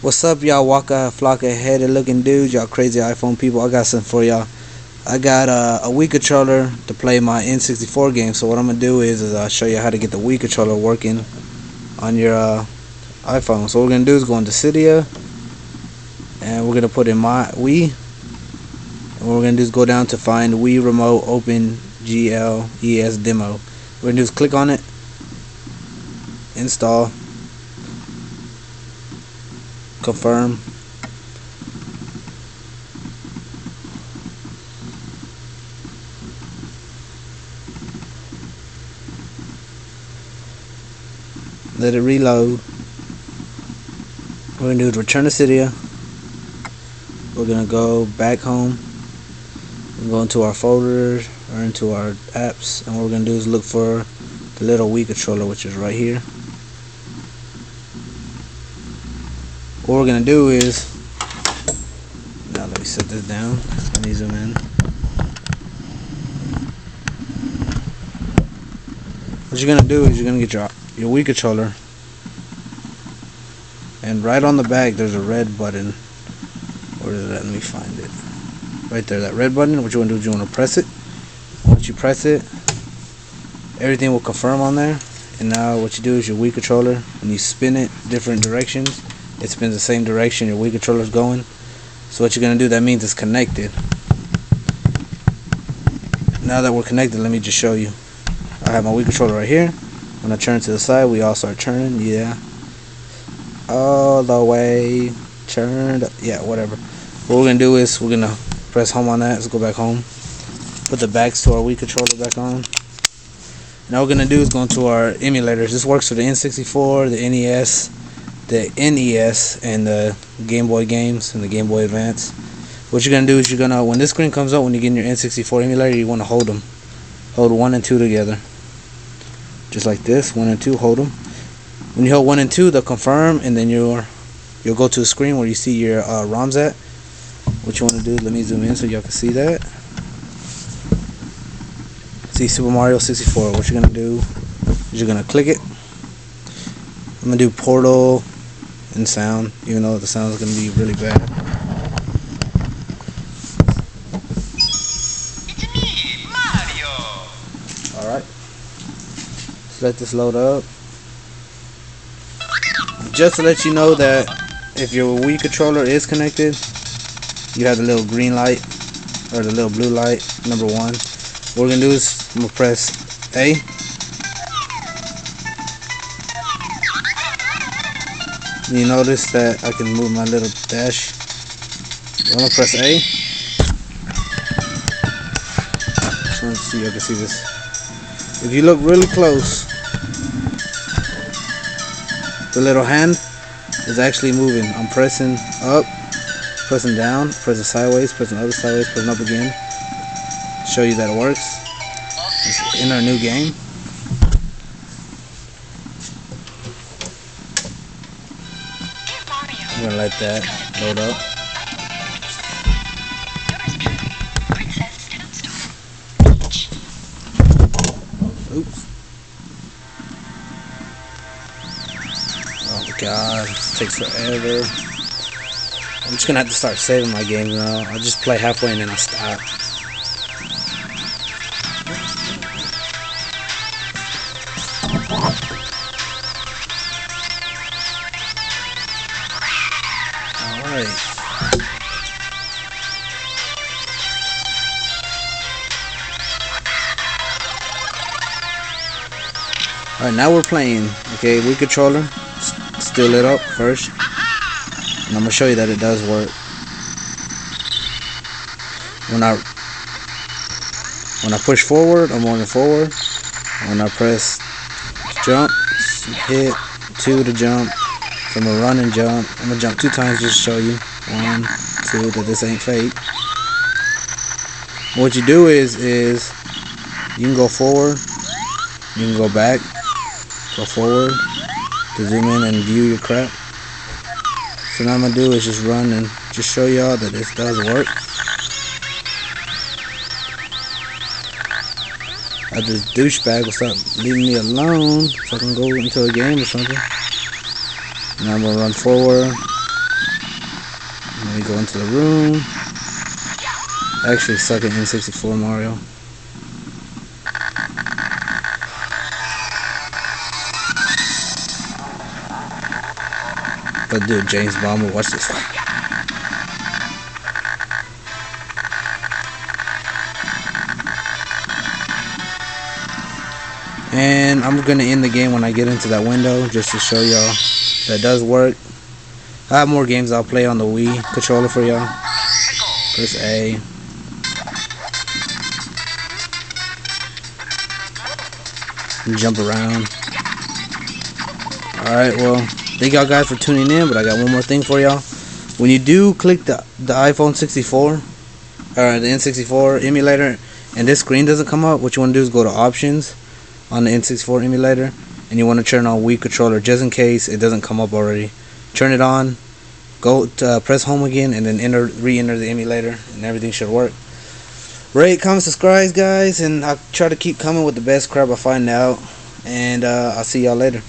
What's up, y'all? Waka flocka headed looking dudes, y'all crazy iPhone people. I got something for y'all. I got uh, a Wii controller to play my N64 game. So what I'm gonna do is, is I'll show you how to get the Wii controller working on your uh, iPhone. So what we're gonna do is go into Cydia, and we're gonna put in my Wii. And what we're gonna do is go down to find Wii Remote Open GLES Demo. What we're gonna do is click on it, install, confirm. Let it reload. We're gonna do is return to Cydia. We're gonna go back home. we go into our folders or into our apps, and what we're gonna do is look for the little Wii controller, which is right here. What we're gonna do is now let me set this down let me zoom in. What you're gonna do is you're gonna get your your Wii controller and right on the back there's a red button. Where is that let me find it. Right there that red button what you want to do is you want to press it. Once you press it everything will confirm on there. And now what you do is your Wii controller and you spin it different directions it spins the same direction your Wii controller is going. So what you're going to do, that means it's connected. Now that we're connected, let me just show you. I have my Wii controller right here. When I turn to the side, we all start turning. Yeah. All the way turned. Yeah, whatever. What we're going to do is we're going to press home on that. Let's go back home. Put the backs to our Wii controller back on. Now what we're going to do is go into our emulators. This works for the N64, the NES, the NES and the Game Boy games and the Game Boy Advance. What you're gonna do is you're gonna when this screen comes up when you get in your N64 emulator, you want to hold them, hold one and two together, just like this. One and two, hold them. When you hold one and two, they'll confirm, and then you'll you'll go to a screen where you see your uh, ROMs at. What you want to do? Let me zoom in so y'all can see that. See Super Mario 64. What you're gonna do is you're gonna click it. I'm gonna do Portal in sound, even though the sound is going to be really bad. It's me, Mario. Alright. Let's let this load up. Just to let you know that if your Wii controller is connected, you have the little green light or the little blue light, number one. What we're going to do is I'm going to press A you notice that I can move my little dash. I'm gonna press A. To see I can see this. If you look really close the little hand is actually moving. I'm pressing up pressing down pressing sideways pressing other sideways pressing up again. Show you that it works. It's in our new game I'm gonna let that load up. Oops. Oh my god, this takes forever. I'm just gonna have to start saving my games now. I'll just play halfway and then I'll stop. Alright, now we're playing. Okay, Wii controller. Still lit up first. And I'm going to show you that it does work. When I when I push forward, I'm going forward. When I press jump, hit two to jump. I'm gonna run and jump. I'm gonna jump two times just to show you. One, two, that this ain't fake. What you do is is you can go forward, you can go back, go forward to zoom in and view your crap. So now I'm gonna do is just run and just show y'all that this does work. Uh, just douchebag will stop leaving me alone so I can go into a game or something. And I'm gonna run forward. Let me go into the room. I actually suck at N64 Mario. But dude, James Bond will watch this. And I'm gonna end the game when I get into that window just to show y'all that does work. I have more games I'll play on the Wii controller for y'all. Press A. Jump around. Alright, well, thank y'all guys for tuning in, but I got one more thing for y'all. When you do click the, the iPhone 64, or the N64 emulator, and this screen doesn't come up, what you want to do is go to options on the N64 emulator, and you want to turn on Wii controller just in case it doesn't come up already. Turn it on, go to, uh, press home again, and then enter re-enter the emulator, and everything should work. Rate, comment, subscribe, guys, and I'll try to keep coming with the best crap I find out. And uh, I'll see y'all later.